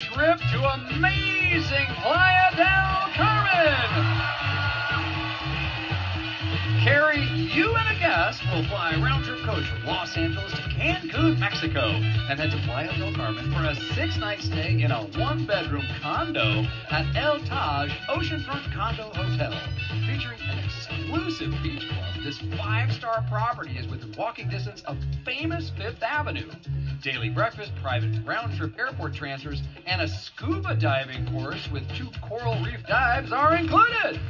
trip to amazing Playa del you and a guest will fly round trip coach from Los Angeles to Cancun, Mexico, and head to Playa del Carmen for a six night stay in a one bedroom condo at El Taj Oceanfront Condo Hotel. Featuring an exclusive beach club, this five star property is within walking distance of famous Fifth Avenue. Daily breakfast, private round trip airport transfers, and a scuba diving course with two coral reef dives are included.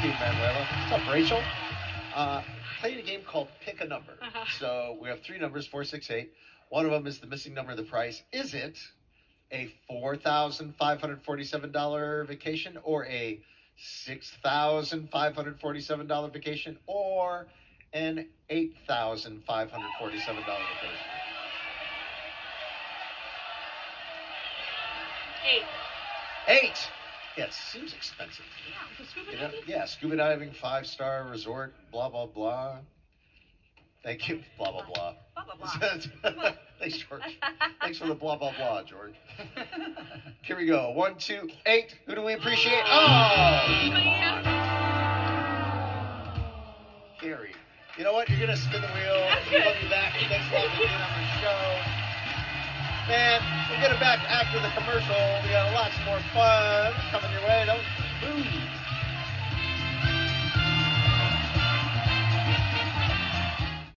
Thank you, Manuela. What's up, Rachel? Uh, playing a game called Pick a Number. Uh-huh. So we have three numbers, four, six, eight. One of them is the missing number of the price. Is it a four thousand five hundred forty-seven dollar vacation, or a six thousand five hundred forty-seven dollar vacation, or an eight thousand five hundred forty-seven dollar vacation? Eight. Eight. Yeah, it seems expensive. Yeah, scuba diving? yeah, scuba diving, five star resort, blah blah blah. Thank you, blah blah blah. Blah, blah, blah. Thanks, George. Thanks for the blah blah blah, George. Here we go. One, two, eight. Who do we appreciate? Oh, come on. You know what? You're gonna spin the wheel. That's We'll be back. Thanks for being on the show. Man, we'll get it back after the commercial. We got lots more fun coming your way. Don't.